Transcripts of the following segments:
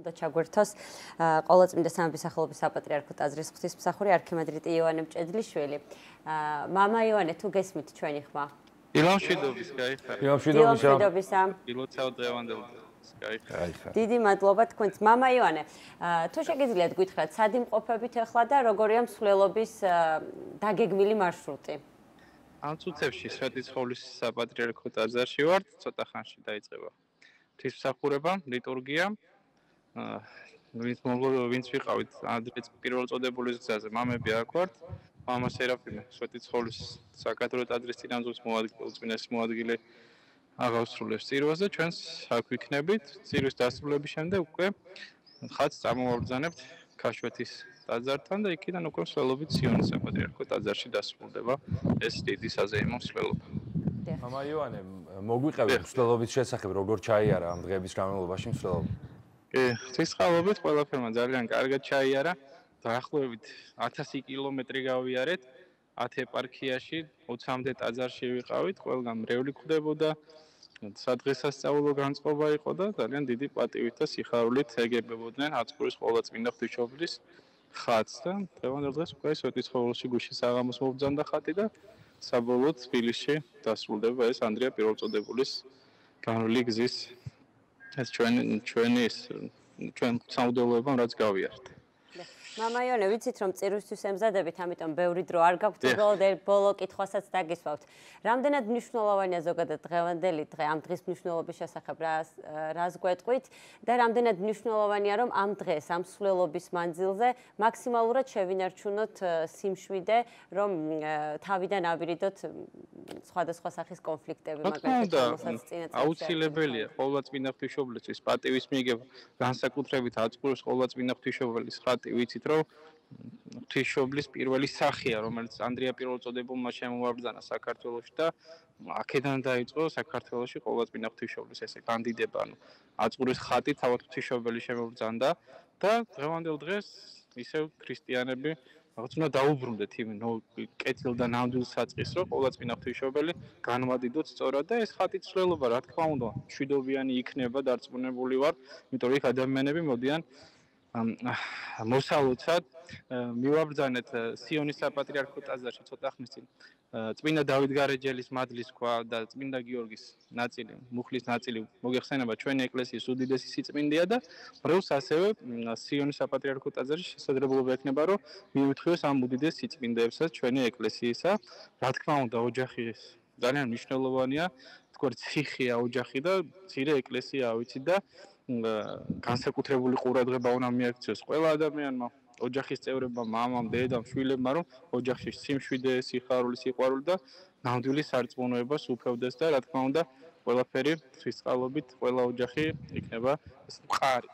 უნდა ჩაგვერთოს ყოვლადწმინდა სამების სახელობის საპატრიარქო ტაძრის ღვთისმსახური არქიმანდრიტი იოანე მჭედლიშვილი. მამა იოანე, თუ გესმით ჩვენი ხმა? ილამშვიდობისკა იხა. ილამშვიდობისა. ილოცავდევანდელსკა იხა. დიდი მადლობა თქვენს მამა იოანე. თუ შეგიძლიათ გითხრათ, სად იმყოფებით ახლა და როგორია მსვლელობის დაგეგმილი მარშრუტი? ამ წუთებში სვეტიცხოვლის საპატრიარქო ტაძარში ვართ, ცოტა ხანში დაიწყება ღვთისმსახურება, ლიტურგია ვინც მომლო ვინც ვიყავით ადრეც პირველწოდებულის გზაზე მამები აქ ვართ მამა სერაფიმე სვეტიცხოვლის საქართველოს ადრეს წინამძღვის მოადგილე უწმინდესი მოადგილე აღავსრულებს წირვას და ჩვენს აქ ვიქნებით წირვის დასრულების შემდეგ უკვე ხაც წარმოვაბრძანებთ ქაშვეთის ტაძართან და იქიდან უკვე მსვლელობით სიონის საპატრიარქო ტაძარში დასრულდება ეს დიდი საზეიმო მსვლელობა. მამა ივანე, მოგვიყევი მსვლელობის შესახებ, როგორ ჩაიარა ამ დღეების განმავლობაში მსვლელობა? კი, ცისხალობით ყველაფერმა ძალიან კარგად ჩაიარა. დაახლოებით 1000 კილომეტრი გავიარეთ 10 ეპარქიაში, 20-მდე ტაძარში ვიყავით, ყველგან მრევლი ხვდებოდა. სადღესასწაულო განწყობა იყო და ძალიან დიდი პატივით და სიხარულით ეგებებოდნენ აწურის ყველა წმინდა ღვთისმშობლის ხატს და დღევანდელ დღეს უკვე სვეტიცხოველში გუშინ საღამოს მობძანდა ხატი და საბოლოოდ თბილისში დასრულდება ეს ანდრია პირველწოდებულის განვლილი გზის ეს ჩვენ ჩვენი ჩვენ საუდელოებამ რაც გავიარეთ. მამაიონე, ვიცით რომ წირვისთვის ემზადებით, ამიტომ ბევრი დრო არ გაქვთ, უბრალოდ ბოლო კითხვასაც დაგისვავთ. რამდენად მნიშვნელოვანია ზოგადად დღევანდელი დღე ამ დღის მნიშვნელობის შესახებ რა რას გვეტყვით და რამდენად მნიშვნელოვანია რომ ამ დღეს ამ სვლელობის მანძილზე მაქსიმალურად შევინარჩუნოთ სიმშვიდე, რომ თავიდან ავირიდოთ სხვადასხვა სახის კონფლიქტები, მაგალითად, რომელსაც წინათ აუცილებელია ყოველ წინა ღვთისმშობლისთვის პატივის მიღება, განსაკუთრებით აწყურის ყოველ წინა ღვთისმშობლის ხატი, ვიცით რომ ღვთისმშობლის პირველი სახეა, რომელიც ანდრია პირველწოდებულმა შემოაბრძანა საქართველოში და აქედან დაიწყო საქართველოში ყოველ წინა ღვთისმშობლის ესე კანდიდატება, ანუ აწყურის ხატი თავად ღვთისმშობელი შემოაბრძანდა და დღევანდელ დღეს ისევ ქრისტიანები რაღაც უნდა დაუბრუნდეთ იმ კეთილ და ნამდვილ საწყის, რომ ყოველ წინა ღვთისმშობელი განვადიდოთ სწორად და ეს ხატი ცვლილობა, რა თქმა უნდა, შვიდობიანი იქნება, დარწმუნებული ვარ, იმიტომ რომ იქ ადამიანები მოდიან მოსალოცად მივაბრძანეთ სიონის საპატრიარქო ტაძარში ცოტა ხნის წინ. წმინდა დავით გარეჯელის მადლის ქვა და წმინდა გიორგის ნაწილი მუხლის ნაწილი მოგეხსენება ჩვენი ეკლესიის უდიდესი სიწმინდეა და ბრევს ასევე სიონის საპატრიარქო ტაძარში შესაძლებლობა ექნება რომ მიუთხოს ამ უდიდეს სიწმინდეებსაც ჩვენი ეკლესიისა. რა თქმა უნდა ოჯახი ძალიან მნიშვნელოვანია. თქვა ციხეა ოჯახი და ცირე ეკლესიაა ვიცი და განსაკუთრებული ყურადღება უნდა მიაქციოს ყველა ადამიანმა, ოჯახის წევრებმა, მამამ, დედამ, შვილებმა, რომ ოჯახში სიმშვიდე, სიხარული, სიყვარული და ნამდვილი სარწმუნოება სუფევდეს და რა თქმა უნდა, ყველაფერი ფსიქოლოგით, ყველა ოჯახი იქნება მყარი.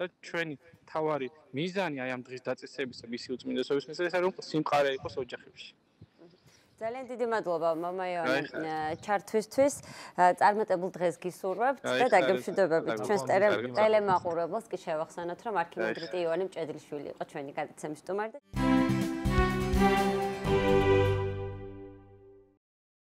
და ჩვენი თავარი მიზანი აი ამ დღის დაწესებისა, მისი უწმინდესობის მიზანი, რომ სიმყარე იყოს ოჯახებში. ძალიან დიდი მადლობა მამაიო ჩართვისთვის. წარმატებულ დღეს გისურვებთ. და დაგემშვიდობებით ჩვენს ტელემაყურებელს კი შევახსენოთ რომ არქიმანდრიტი იოანე მჭედლიშვილი იყო ჩვენი გადაცემის სტუმარი.